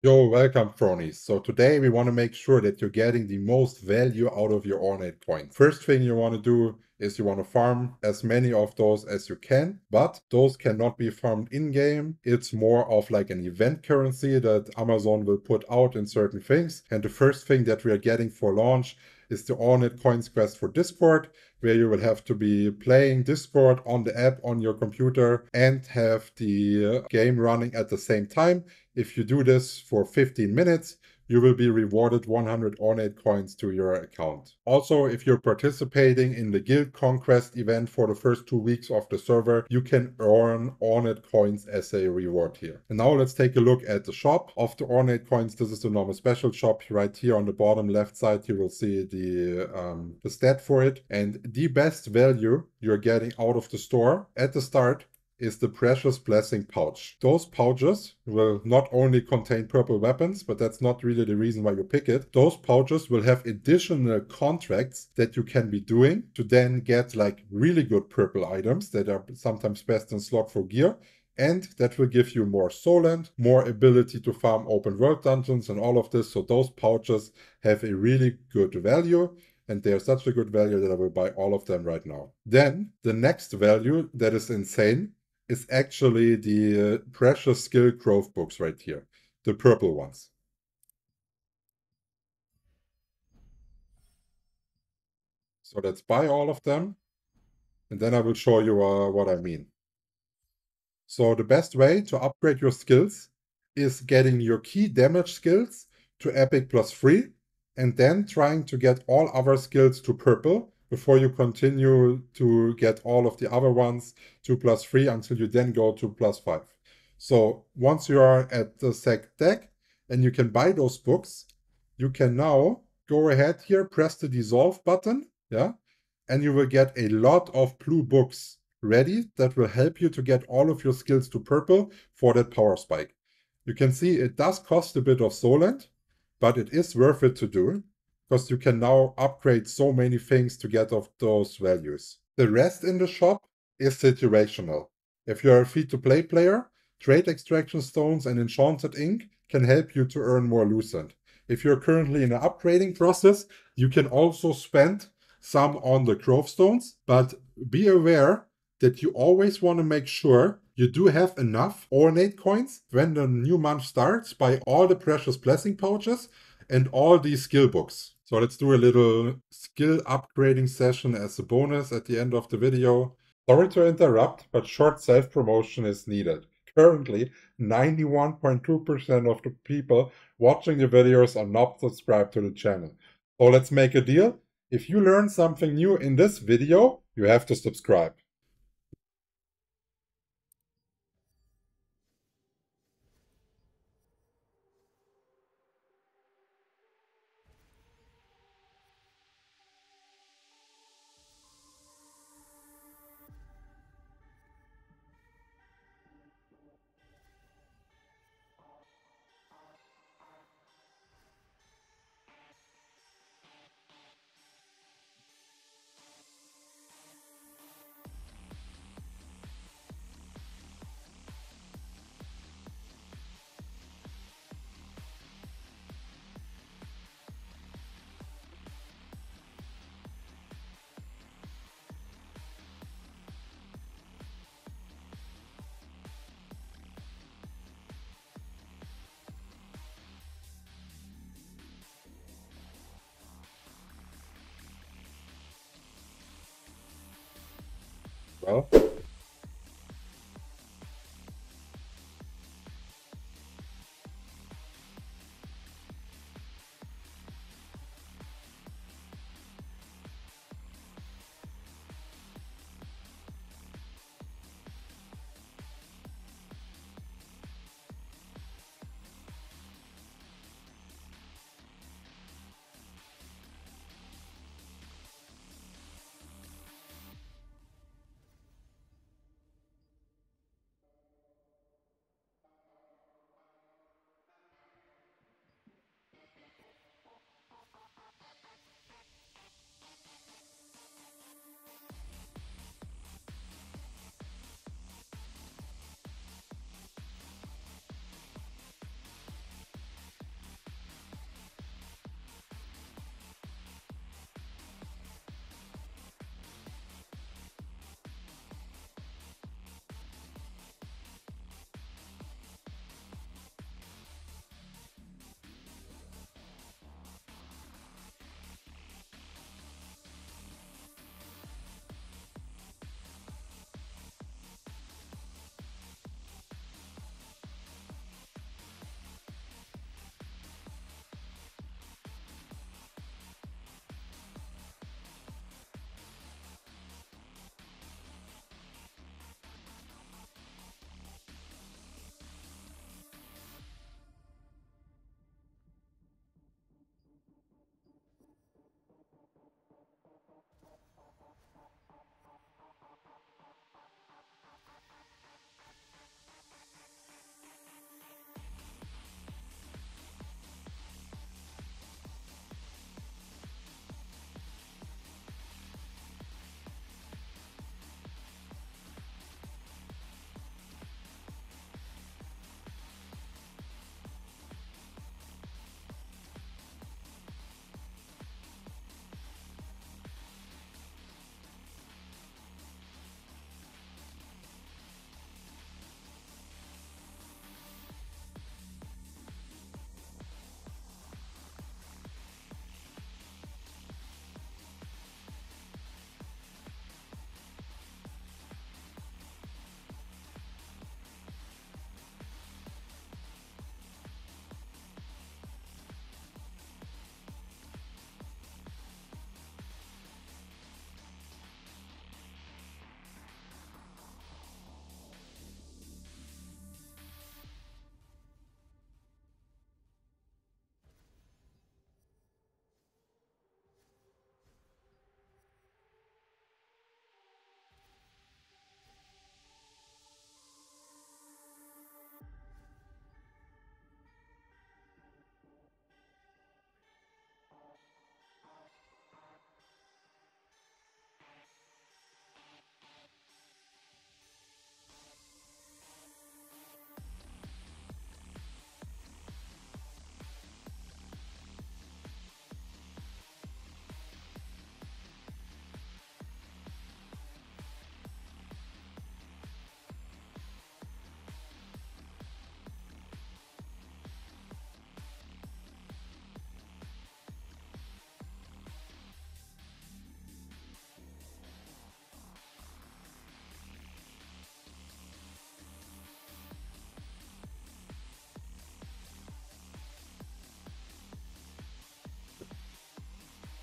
Yo, welcome Thronies. So today we want to make sure that you're getting the most value out of your Ornate coins. First thing you want to do is you want to farm as many of those as you can, but those cannot be farmed in-game. It's more of like an event currency that Amazon will put out in certain things. And the first thing that we are getting for launch is the Ornate Coins Quest for Discord, where you will have to be playing Discord on the app on your computer and have the uh, game running at the same time. If you do this for 15 minutes, you will be rewarded 100 ornate coins to your account. Also, if you're participating in the Guild Conquest event for the first two weeks of the server, you can earn ornate coins as a reward here. And now let's take a look at the shop of the ornate coins. This is the normal special shop right here on the bottom left side. You will see the, um, the stat for it. And the best value you're getting out of the store at the start is the Precious Blessing pouch. Those pouches will not only contain purple weapons, but that's not really the reason why you pick it. Those pouches will have additional contracts that you can be doing to then get like really good purple items that are sometimes best in slot for gear. And that will give you more Sollant, more ability to farm open world dungeons and all of this. So those pouches have a really good value and they are such a good value that I will buy all of them right now. Then the next value that is insane is actually the uh, precious skill growth books right here, the purple ones. So let's buy all of them, and then I will show you uh, what I mean. So the best way to upgrade your skills is getting your key damage skills to epic plus 3, and then trying to get all other skills to purple, before you continue to get all of the other ones 2 plus 3 until you then go to plus 5. So once you are at the sec deck and you can buy those books, you can now go ahead here, press the dissolve button, yeah, and you will get a lot of blue books ready that will help you to get all of your skills to purple for that power spike. You can see it does cost a bit of Sollant, but it is worth it to do because you can now upgrade so many things to get those values. The rest in the shop is situational. If you're a free-to-play player, trade extraction stones and enchanted ink can help you to earn more lucent. If you're currently in an upgrading process, you can also spend some on the growth stones, but be aware that you always want to make sure you do have enough ornate coins when the new month starts by all the precious blessing pouches and all these skill books. So let's do a little skill upgrading session as a bonus at the end of the video. Sorry to interrupt, but short self-promotion is needed. Currently, 91.2% of the people watching the videos are not subscribed to the channel. So let's make a deal. If you learn something new in this video, you have to subscribe. Well.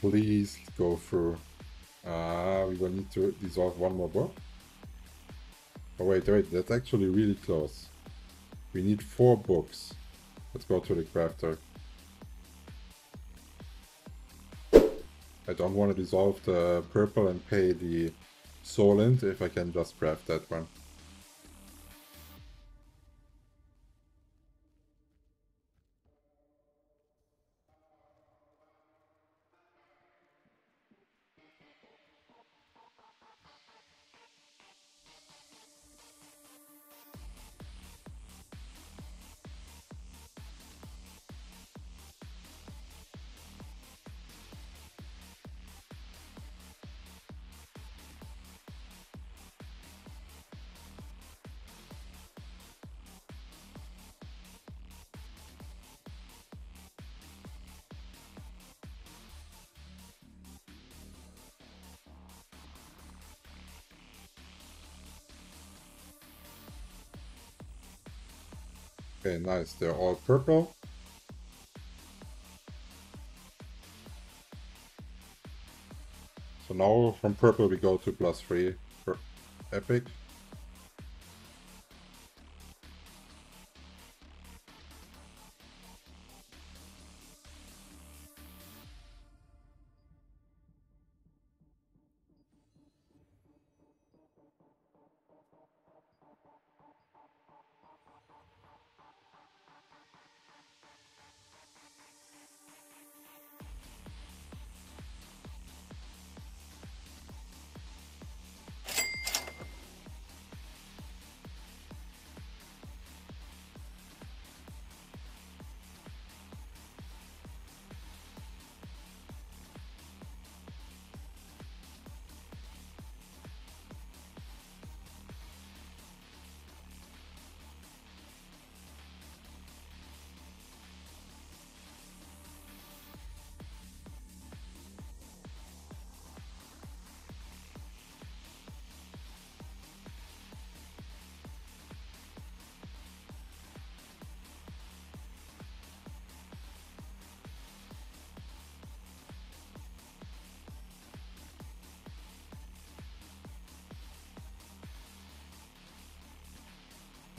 Please go through. Ah, uh, we will need to dissolve one more book. Oh wait, wait, that's actually really close. We need four books. Let's go to the crafter. I don't want to dissolve the purple and pay the sollant if I can just craft that one. Okay, nice. They're all purple. So now from purple we go to plus three for epic.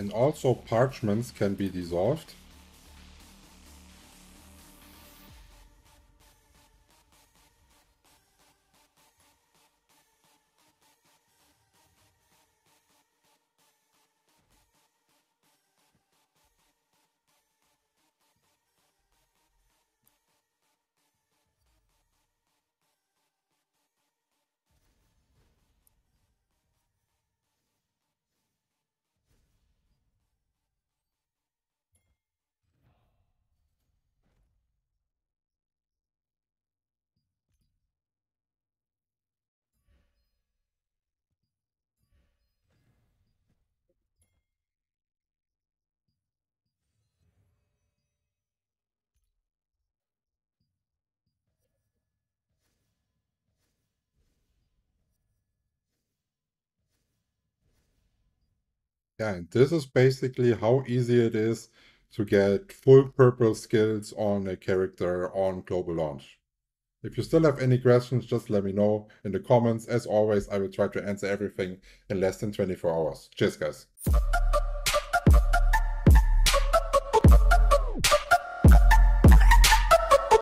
And also parchments can be dissolved. Yeah, and this is basically how easy it is to get full purple skills on a character on global launch. If you still have any questions, just let me know in the comments. As always, I will try to answer everything in less than 24 hours. Cheers, guys.